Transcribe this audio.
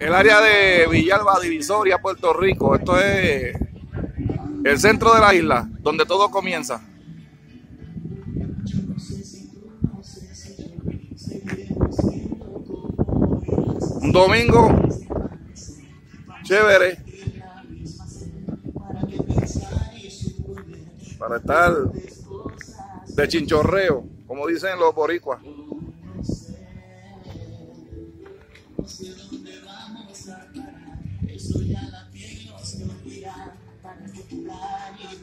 El área de Villalba, Divisoria, Puerto Rico. Esto es el centro de la isla, donde todo comienza. Un domingo chévere para estar de chinchorreo, como dicen los boricuas. sé dónde vamos a parar. Eso ya la piel nos morirá para popular y